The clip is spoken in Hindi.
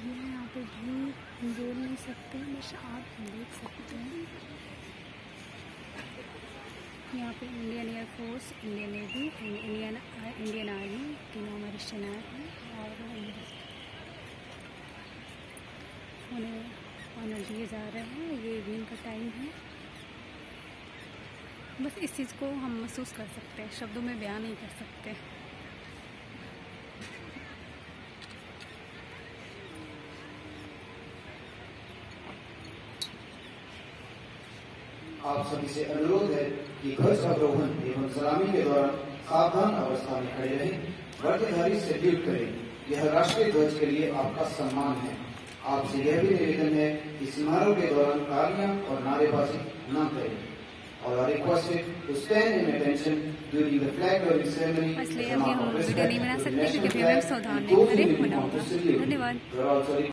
ये यहाँ पे भी बोल नहीं सकते, बस आप देख सकते हैं। यहाँ पे Indian air force Indian navy Indian Indian army तीनों हमारे शनार हैं और उन्हें ऑनर दिए जा रहे हैं। ये इवनिंग का टाइम है। बस इस चीज़ को हम महसूस कर सकते हैं, शब्दों में बयान नहीं कर सकते। आप सभी से अनुरोध है कि ध्वज अवरोहण एवं सलामी के दौरान सावधान अवस्था में खड़े रहें वर्गधारी से ड्यूट करें। यह राष्ट्रीय ध्वज के लिए आपका सम्मान है। आपसे यह भी निवेदन है कि समारोह के दौरान तालियाँ और नारेबाजी न करें। और I requested to stand in attention during the flag raising ceremony. इसलिए अभी हम वीडियो नहीं बना सकते क्योंकि सावधान धन्यवाद।